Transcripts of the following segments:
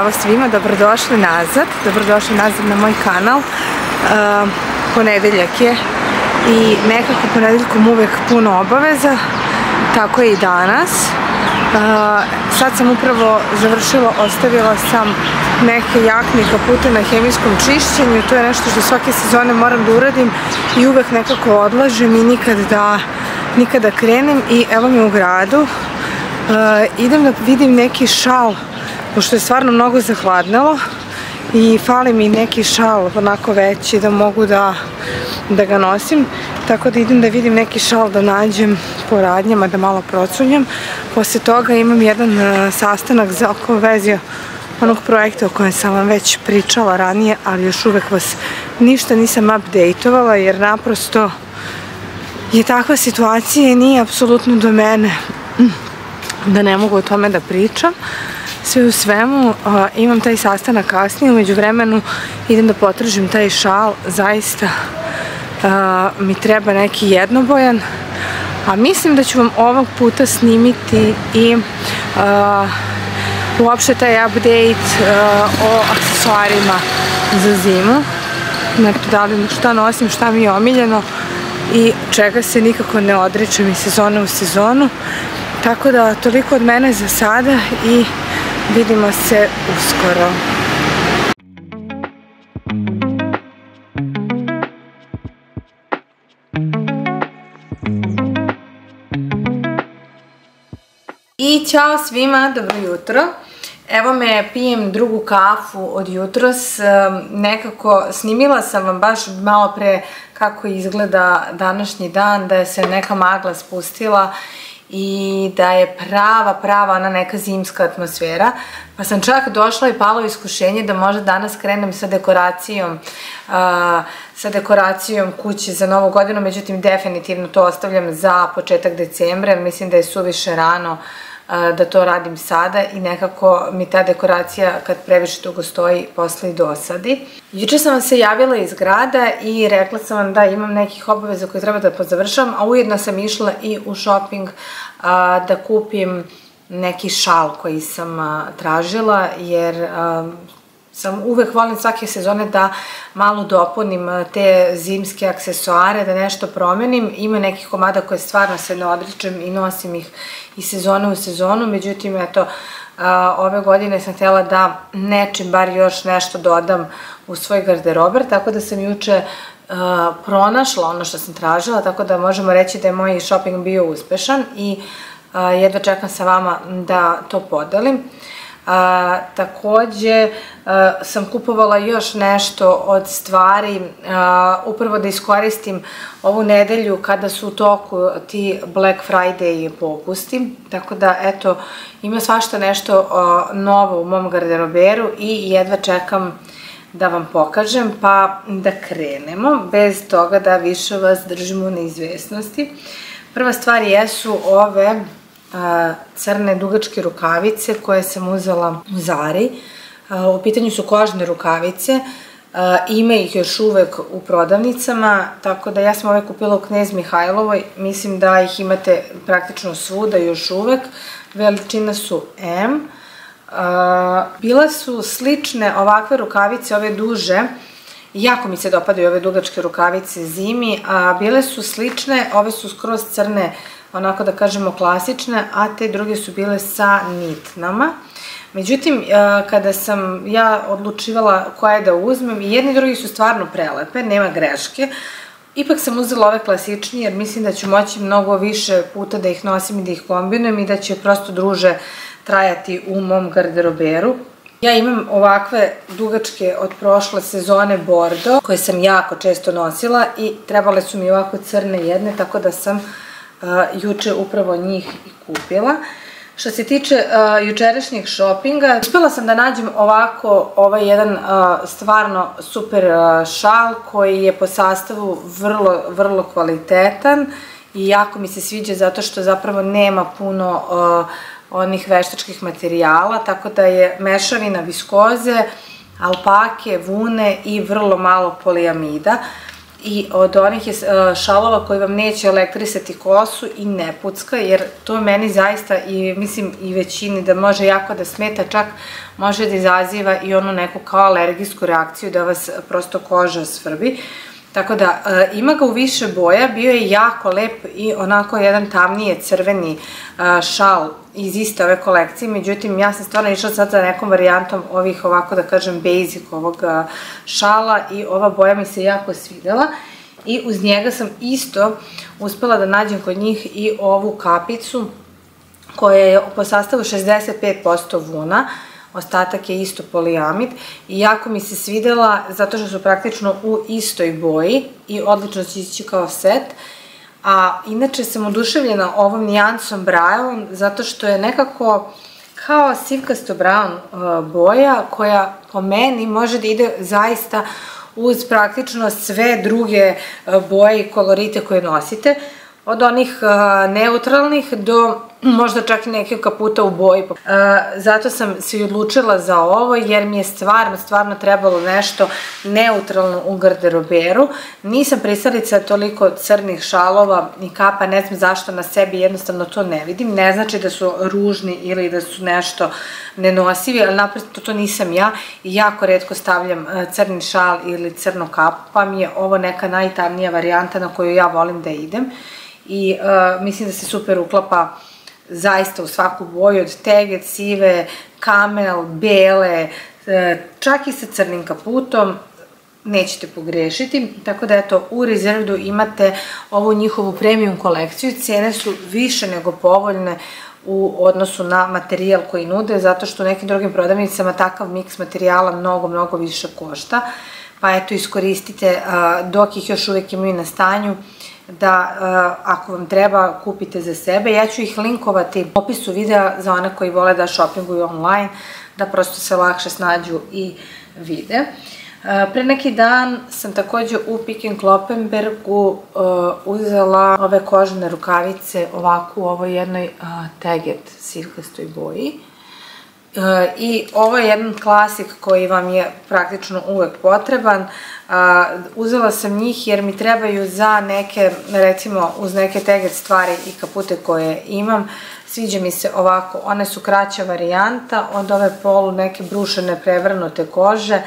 Zdravo svima, dobrodošli nazad, dobrodošli nazad na moj kanal. Uh, ponedeljak je i nekako ponedeljkom uvek puno obaveza, tako je i danas. Uh, sad sam upravo završila, ostavila sam neke jakne kapute na hemijskom čišćenju, to je nešto što svake sezone moram da uradim i uvek nekako odlažem i nikad da, nikada krenem i evo mi u gradu. Uh, idem da vidim neki šal pošto je stvarno mnogo zahladnelo i fali mi neki šal onako veći da mogu da, da ga nosim tako da idem da vidim neki šal da nađem po radnjama da malo procunjam. Posle toga imam jedan uh, sastanak za oko vezi onog projekta o kojem sam vam već pričala ranije ali još uvek vas ništa nisam updateovala jer naprosto je takva situacija i nije apsolutno do mene da ne mogu o tome da pričam sve u svemu, imam taj sastanak kasnije, umeđu vremenu idem da potražim taj šal, zaista mi treba neki jednobojan, a mislim da ću vam ovog puta snimiti i uopšte taj update o aksesuarima za zimu, da li šta nosim, šta mi je omiljeno i čega se nikako ne odrećem iz sezone u sezonu. Tako da toliko od mene za sada i Vidimo se uskoro. I ćao svima, dobro jutro. Evo me, pijem drugu kafu od jutros. Nekako snimila sam vam baš malo pre kako izgleda današnji dan, da je se neka magla spustila i da je prava, prava ona neka zimska atmosfera. Pa sam čak došla i palo iskušenje da možda danas krenem sa dekoracijom, uh, sa dekoracijom kuće za novu godinu, međutim definitivno to ostavljam za početak decembra, mislim da je suviše rano uh, da to radim sada i nekako mi ta dekoracija kad previše dugo stoji posle i dosadi. Juče sam vam se javila iz grada i rekla sam vam da imam nekih obaveza koje treba da pozavršam, a ujedno sam išla i u shopping da kupim neki šal koji sam tražila, jer sam uvek volim svake sezone da malo dopunim eh, te zimske aksesuare, da nešto promenim. Ima nekih komada koje stvarno se ne odričem i nosim ih iz sezone u sezonu, međutim, eto, eh, ove godine sam htjela da nečim bar još nešto dodam u svoj garderober, tako da sam juče uh, pronašla ono što sam tražila, tako da možemo reći da je moj shopping bio uspešan i jedva čekam sa vama da to podelim. Uh, A, takođe a, sam kupovala još nešto od stvari, a, upravo da iskoristim ovu nedelju kada su u toku ti Black Friday popusti, tako da eto ima svašta nešto a, novo u mom garderoberu i jedva čekam da vam pokažem, pa da krenemo, bez toga da više vas držimo u neizvesnosti. Prva stvar jesu ove crne dugačke rukavice koje sam uzela u Zari. U pitanju su kožne rukavice, ima ih još uvek u prodavnicama, tako da ja sam ove kupila u Knez Mihajlovoj, mislim da ih imate praktično svuda još uvek, veličina su M. Bile su slične ovakve rukavice, ove duže, Jako mi se dopadaju ove dugačke rukavice zimi, a bile su slične, ove su skroz crne onako da kažemo klasične, a te druge su bile sa nitnama. Međutim, e, kada sam ja odlučivala koje da uzmem, i jedni i drugi su stvarno prelepe, nema greške, Ipak sam uzela ove klasičnije jer mislim da ću moći mnogo više puta da ih nosim i da ih kombinujem i da će prosto druže trajati u mom garderoberu. Ja imam ovakve dugačke od prošle sezone Bordo koje sam jako često nosila i trebale su mi ovako crne jedne tako da sam juče upravo njih i kupila. Što se tiče uh, jučerašnjeg šopinga, uspela sam da nađem ovako ovaj jedan uh, stvarno super uh, šal koji je po sastavu vrlo, vrlo kvalitetan i jako mi se sviđa zato što zapravo nema puno uh, onih veštačkih materijala, tako da je mešavina viskoze, alpake, vune i vrlo malo poliamida. I od onih e, šalova koji vam neće elektrisati kosu i ne pucka, jer to meni zaista i mislim i većini da može jako da smeta, čak može da izaziva i onu neku kao alergijsku reakciju da vas prosto koža svrbi. Tako da, e, ima ga u više boja, bio je jako lep i onako jedan tamnije crveni e, šal iz iste ove kolekcije, međutim ja sam stvarno išla sad za nekom varijantom ovih ovako da kažem basic ovog e, šala i ova boja mi se jako svidela. I uz njega sam isto uspela da nađem kod njih i ovu kapicu koja je po sastavu 65% vuna, ostatak je isto poliamid i jako mi se svidela zato što su praktično u istoj boji i odlično će ići kao set. A inače sam oduševljena ovom nijansom brown zato što je nekako kao sivkasto brown uh, boja koja po meni može da ide zaista uz praktično sve druge uh, boje i kolorite koje nosite. Od onih uh, neutralnih do možda čak i neke kaputa u boji. Uh, zato sam se i odlučila za ovo, jer mi je stvarno, stvarno trebalo nešto neutralno u garderoberu. Nisam pristalica toliko crnih šalova i kapa, ne znam zašto na sebi jednostavno to ne vidim. Ne znači da su ružni ili da su nešto nenosivi, ali naprosto to nisam ja i jako redko stavljam uh, crni šal ili crnu kapu, pa mi je ovo neka najtamnija varijanta na koju ja volim da idem i uh, mislim da se super uklapa zaista u svaku boju, od teget, sive, kamel, bele, uh, čak i sa crnim kaputom, nećete pogrešiti. Tako da eto, u Reservedu imate ovu njihovu premium kolekciju, cene su više nego povoljne u odnosu na materijal koji nude, zato što u nekim drugim prodavnicama takav miks materijala mnogo, mnogo više košta. Pa eto, iskoristite dok ih još uvek imaju na stanju, da uh, ako vam treba kupite za sebe. Ja ću ih linkovati u opisu videa za one koji vole da shoppinguju online, da prosto se lakše snađu i vide. Uh, pre neki dan sam takođe u Pick Kloppenbergu uh, uzela ove kožene rukavice ovako u ovoj jednoj teget silkastoj boji. E, I ovo je jedan klasik koji vam je praktično uvek potreban. Uzela sam njih jer mi trebaju za neke, recimo uz neke teget stvari i kapute koje imam. Sviđa mi se ovako, one su kraća varijanta od ove polu neke brušene prevrnute kože.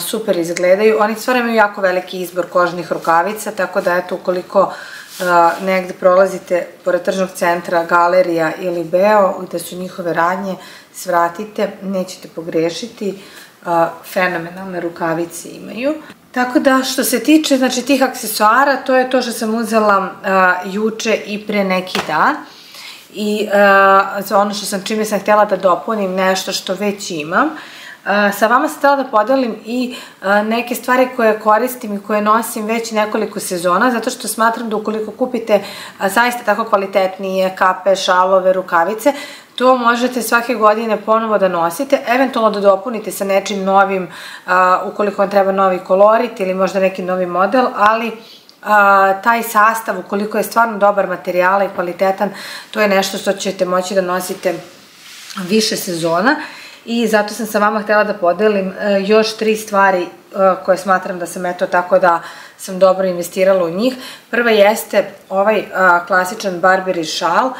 super izgledaju. Oni stvarno imaju jako veliki izbor kožnih rukavica, tako da eto ukoliko negde prolazite pored tržnog centra, galerija ili Beo, gde su njihove radnje, svratite, nećete pogrešiti, fenomenalne rukavice imaju. Tako da, što se tiče znači, tih aksesuara, to je to što sam uzela juče i pre neki dan. I za ono što sam, čime sam htjela da dopunim nešto što već imam. Sa vama sam htjela da podelim i neke stvari koje koristim i koje nosim već nekoliko sezona, zato što smatram da ukoliko kupite zaista tako kvalitetnije kape, šalove, rukavice, to možete svake godine ponovo da nosite, eventualno da dopunite sa nečim novim, ukoliko vam treba novi kolorit ili možda neki novi model, ali taj sastav, ukoliko je stvarno dobar materijala i kvalitetan, to je nešto što ćete moći da nosite više sezona i zato sam sa vama htela da podelim e, još tri stvari e, koje smatram da sam eto tako da sam dobro investirala u njih. Prva jeste ovaj klasičan Barberi šal.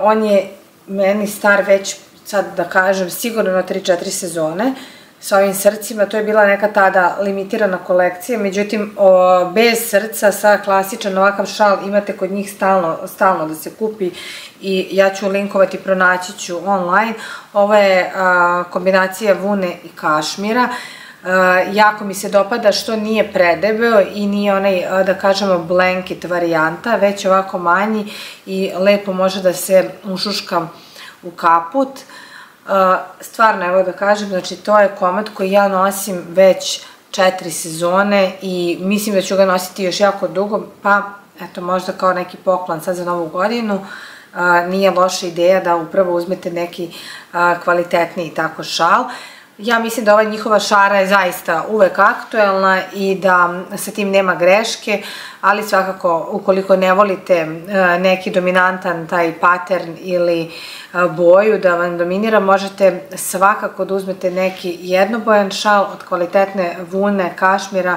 On je meni star već, sad da kažem, sigurno na 3-4 sezone sa ovim srcima. To je bila neka tada limitirana kolekcija, međutim, o, bez srca sa klasičan ovakav šal imate kod njih stalno, stalno da se kupi i ja ću linkovati, pronaći ću online. Ovo je a, kombinacija vune i kašmira. Uh, jako mi se dopada što nije predebeo i nije onaj, da kažemo, blanket varijanta, već ovako manji i lepo može da se ušuška u kaput. Uh, stvarno, evo da kažem, znači to je komad koji ja nosim već četiri sezone i mislim da ću ga nositi još jako dugo, pa eto možda kao neki poklon sad za novu godinu, uh, nije loša ideja da upravo uzmete neki kvalitetniji tako šal. Ja mislim da ova njihova šara je zaista uvek aktuelna i da sa tim nema greške, ali svakako ukoliko ne volite e, neki dominantan taj pattern ili e, boju da vam dominira, možete svakako da uzmete neki jednobojan šal od kvalitetne vune, kašmira,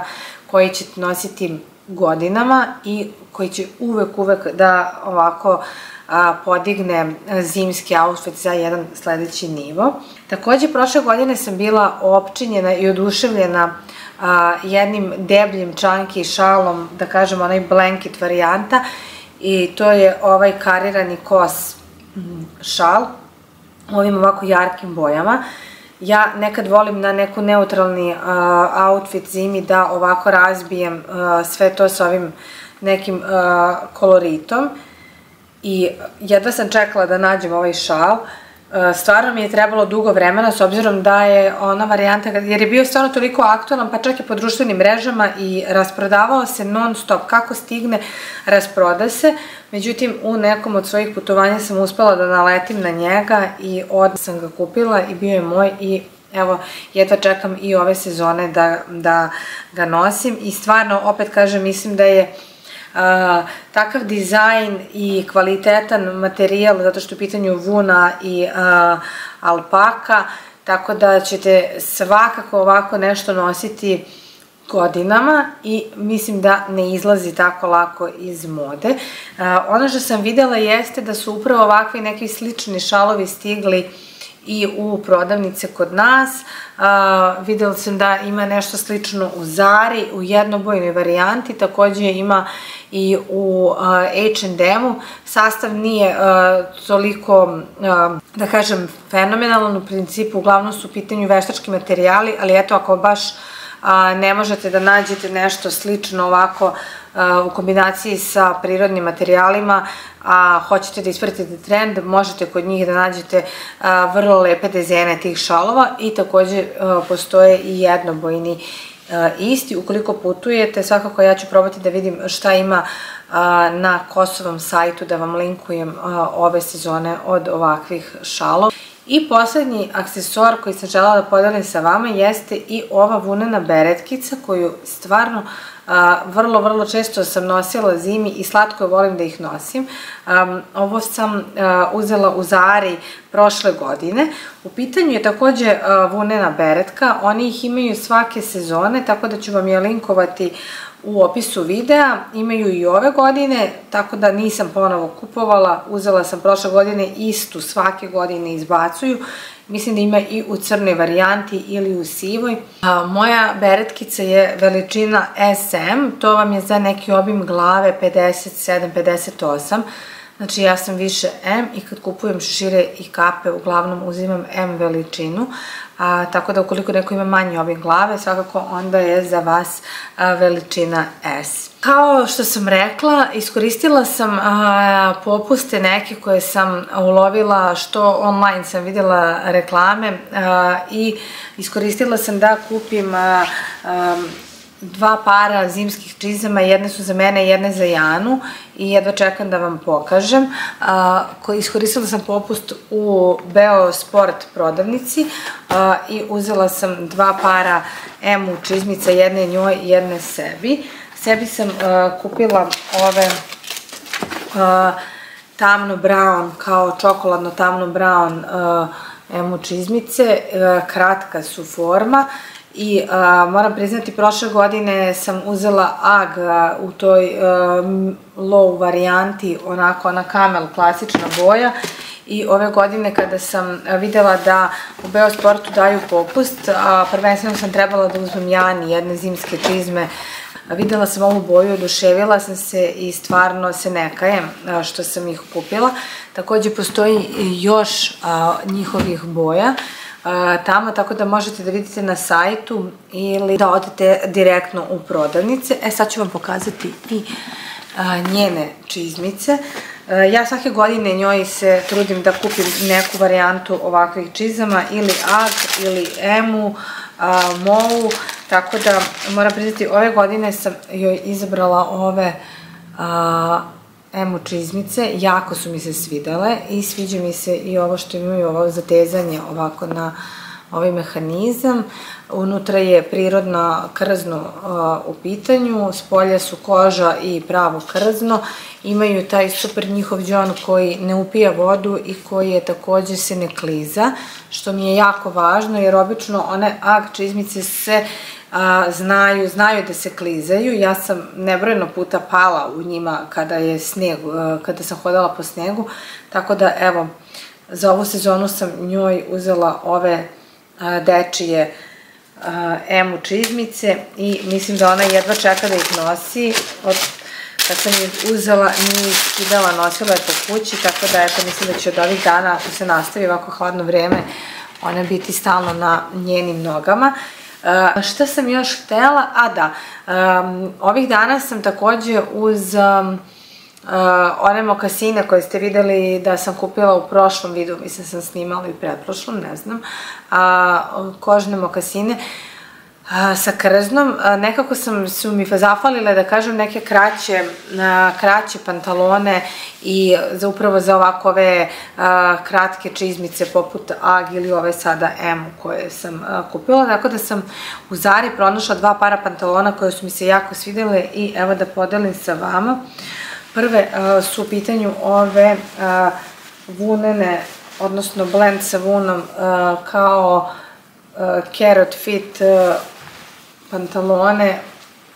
koji ćete nositi godinama i koji će uvek, uvek da ovako a, podigne zimski outfit za jedan sledeći nivo. Takođe, prošle godine sam bila opčinjena i oduševljena a, jednim debljim čanki šalom, da kažem onaj blanket varijanta i to je ovaj karirani kos šal u ovim ovako jarkim bojama. Ja nekad volim na neku neutralni uh, outfit zimi da ovako razbijem uh, sve to sa ovim nekim uh, koloritom i jedva sam čekala da nađem ovaj šal. Uh, stvarno mi je trebalo dugo vremena s obzirom da je ona varijanta, jer je bio stvarno toliko aktualan, pa čak i po društvenim mrežama i rasprodavao se non stop, kako stigne, rasproda se. Međutim, u nekom od svojih putovanja sam uspela da naletim na njega i od sam ga kupila i bio je moj i evo, jedva čekam i ove sezone da, da ga nosim i stvarno, opet kažem, mislim da je takav dizajn i kvalitetan materijal, zato što je u pitanju vuna i a, alpaka, tako da ćete svakako ovako nešto nositi godinama i mislim da ne izlazi tako lako iz mode. A, ono što sam videla jeste da su upravo ovakvi neki slični šalovi stigli i u prodavnice kod nas. Uh, videla sam da ima nešto slično u Zari, u jednobojnoj varijanti, takođe ima i u H&M-u. Sastav nije toliko, da kažem, fenomenalan u principu, uglavnom su u pitanju veštački materijali, ali eto, ako baš a, ne možete da nađete nešto slično ovako a, u kombinaciji sa prirodnim materijalima, a hoćete da ispratite trend, možete kod njih da nađete a, vrlo lepe dezene tih šalova i takođe a, postoje i jednobojni isti. Ukoliko putujete, svakako ja ću probati da vidim šta ima na Kosovom sajtu, da vam linkujem ove sezone od ovakvih šalova. I poslednji aksesuar koji sam žela da podelim sa vama jeste i ova vunena beretkica koju stvarno a, vrlo, vrlo često sam nosila zimi i slatko volim da ih nosim. Ovo sam uzela u Zari prošle godine. U pitanju je takođe vunena beretka, oni ih imaju svake sezone, tako da ću vam je linkovati u opisu videa, imaju i ove godine, tako da nisam ponovo kupovala, uzela sam prošle godine istu, svake godine izbacuju, mislim da ima i u crnoj varijanti ili u sivoj. A, moja beretkica je veličina SM, to vam je za neki obim glave 57-58, Znači ja sam više M i kad kupujem šešire i kape uglavnom uzimam M veličinu, a, tako da ukoliko neko ima manji obim glave, svakako onda je za vas a, veličina S. Kao što sam rekla, iskoristila sam a, popuste neke koje sam ulovila, što online sam videla reklame a, i iskoristila sam da kupim a, a, dva para zimskih čizama, jedne su za mene, jedne za Janu i jedva čekam da vam pokažem. Iskoristila sam popust u Beo Sport prodavnici i uzela sam dva para emu čizmica, jedne njoj jedne sebi. Sebi sam kupila ove tamno brown, kao čokoladno tamno brown emu čizmice, kratka su forma I a, moram priznati, prošle godine sam uzela AG u toj a, low varijanti, onako ona kamel klasična boja i ove godine kada sam videla da u Beosportu daju popust, a prvenstveno sam trebala da uzmem Jani jedne zimske čizme, videla sam ovu boju, oduševila sam se i stvarno se ne kajem što sam ih kupila. Takođe postoji još njihovih boja tamo, tako da možete da vidite na sajtu ili da odete direktno u prodavnice. E, sad ću vam pokazati i njene čizmice. Ja svake godine njoj se trudim da kupim neku varijantu ovakvih čizama, ili AG, ili EMU, MOU, tako da moram priznati, ove godine sam joj izabrala ove emu čizmice, jako su mi se svidele i sviđa mi se i ovo što imaju ovo zatezanje ovako na ovaj mehanizam. Unutra je prirodno krzno u pitanju, s polja su koža i pravo krzno, imaju taj super njihov džon koji ne upija vodu i koji je takođe se ne kliza, što mi je jako važno jer obično one ag čizmice se a, znaju, znaju da se klizaju. Ja sam nebrojeno puta pala u njima kada je sneg, a, kada sam hodala po snegu, tako da evo, za ovu sezonu sam njoj uzela ove a, dečije a, emu čizmice i mislim da ona jedva čeka da ih nosi. Od kad sam je uzela, nije skidala, nosila je po kući, tako da eto, mislim da će od ovih dana, ako se nastavi ovako hladno vreme, ona biti stalno na njenim nogama. Šta sam još htela? A da, ovih dana sam takođe uz uh, one mokasine koje ste videli da sam kupila u prošlom videu, mislim sam snimala i pretprošlom, ne znam, kožne mokasine, uh, a, sa krznom. A, nekako sam, su mi zafalile, da kažem, neke kraće, a, kraće pantalone i za upravo za ovakove a, kratke čizmice poput AG ili ove sada M koje sam a, kupila. Tako da sam u Zari pronašla dva para pantalona koje su mi se jako svidele i evo da podelim sa vama. Prve a, su u pitanju ove a, vunene, odnosno blend sa vunom a, kao carrot fit pantalone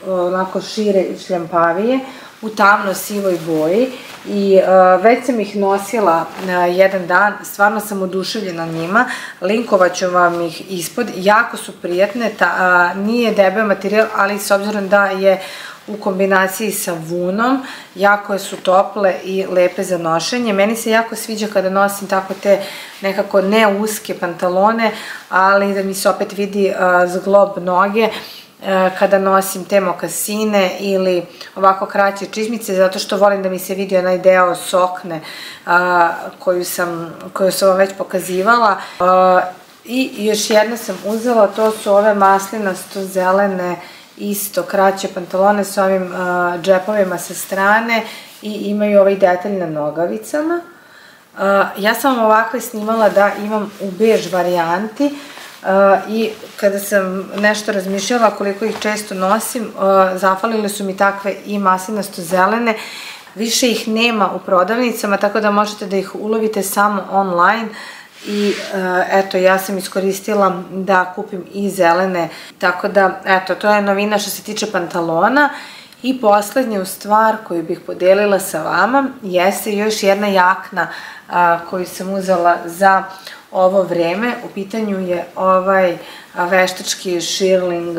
onako šire i šljampavije u tamno sivoj boji i uh, već sam ih nosila uh, jedan dan, stvarno sam oduševljena njima, linkovat ću vam ih ispod, jako su prijatne, ta, uh, nije debel materijal, ali s obzirom da je u kombinaciji sa vunom, jako su tople i lepe za nošenje. Meni se jako sviđa kada nosim tako te nekako ne uske pantalone, ali da mi se opet vidi uh, zglob noge, E, kada nosim te mokasine ili ovako kraće čizmice, zato što volim da mi se vidi onaj deo sokne a, koju, sam, koju sam vam već pokazivala. A, I još jedna sam uzela, to su ove maslinasto zelene isto kraće pantalone sa ovim džepovima sa strane i imaju ovaj detalj na nogavicama. Ja sam ovakve snimala da imam u bež varijanti, i kada sam nešto razmišljala koliko ih često nosim, zafalile su mi takve i maslinasto zelene, više ih nema u prodavnicama, tako da možete da ih ulovite samo online. I eto, ja sam iskoristila da kupim i zelene, tako da, eto, to je novina što se tiče pantalona. I poslednju stvar koju bih podelila sa vama jeste još jedna jakna a, koju sam uzela za ovo vreme. U pitanju je ovaj veštački širling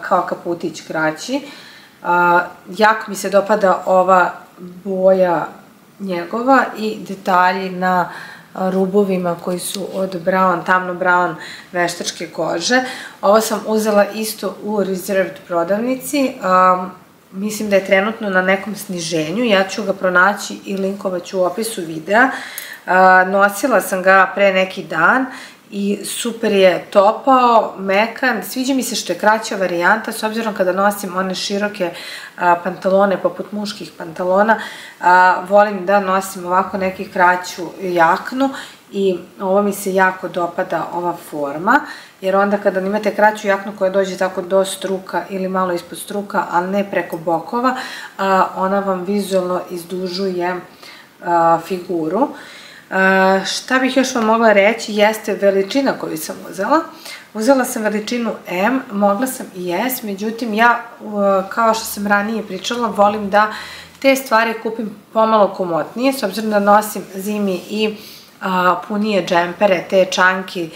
kao kaputić kraći. Jako mi se dopada ova boja njegova i detalji na rubovima koji su od brown, tamno brown veštačke kože. Ovo sam uzela isto u Reserved prodavnici. Mislim da je trenutno na nekom sniženju. Ja ću ga pronaći i linkovaću u opisu videa. Nosila sam ga pre neki dan i super je topao, mekan, sviđa mi se što je kraća varijanta, s obzirom kada nosim one široke pantalone poput muških pantalona, a, volim da nosim ovako neki kraću jaknu i ovo mi se jako dopada ova forma, jer onda kada imate kraću jaknu koja dođe tako do struka ili malo ispod struka, ali ne preko bokova, ona vam vizualno izdužuje figuru. Šta bih još vam mogla reći jeste veličina koju sam uzela. Uzela sam veličinu M, mogla sam i S, međutim ja, kao što sam ranije pričala, volim da te stvari kupim pomalo komotnije, s obzirom da nosim zimi i punije džempere, te čanki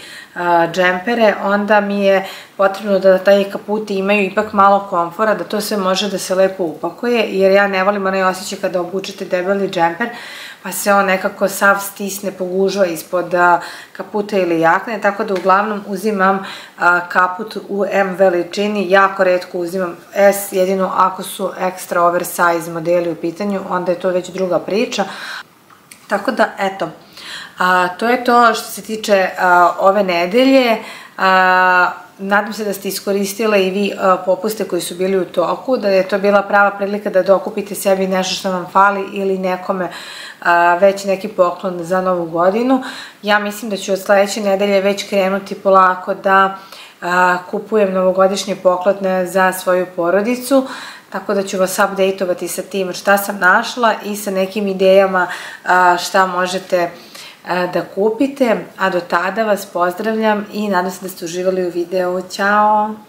džempere, onda mi je potrebno da taj kaputi imaju ipak malo komfora, da to sve može da se lepo upakuje, jer ja ne volim onaj osjećaj kada obučete debeli džemper, pa se on nekako sav stisne, pogužva ispod kaputa ili jakne, tako da uglavnom uzimam kaput u M veličini, jako redko uzimam S, jedino ako su extra oversize modeli u pitanju, onda je to već druga priča. Tako da, eto, a, to je to što se tiče a, ove nedelje. A, nadam se da ste iskoristile i vi popuste koji su bili u toku, da je to bila prava prilika da dokupite sebi nešto što vam fali ili nekome već neki poklon za novu godinu. Ja mislim da ću od sledeće nedelje već krenuti polako da kupujem novogodišnje poklotne za svoju porodicu, tako da ću vas updateovati sa tim šta sam našla i sa nekim idejama šta možete da kupite, a do tada vas pozdravljam i nadam se da ste uživali u videu. Ćao!